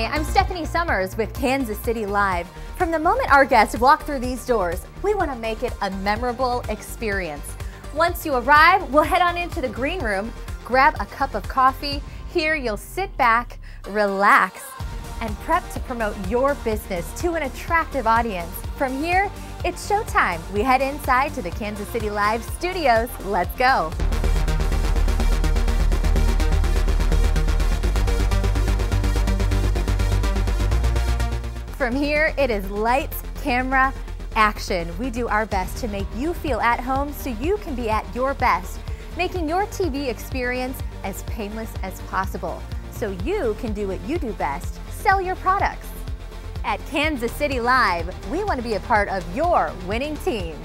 Hi, I'm Stephanie Summers with Kansas City Live. From the moment our guests walk through these doors, we want to make it a memorable experience. Once you arrive, we'll head on into the green room, grab a cup of coffee. Here you'll sit back, relax, and prep to promote your business to an attractive audience. From here, it's showtime. We head inside to the Kansas City Live studios. Let's go. From here, it is lights, camera, action. We do our best to make you feel at home so you can be at your best, making your TV experience as painless as possible so you can do what you do best, sell your products. At Kansas City Live, we want to be a part of your winning team.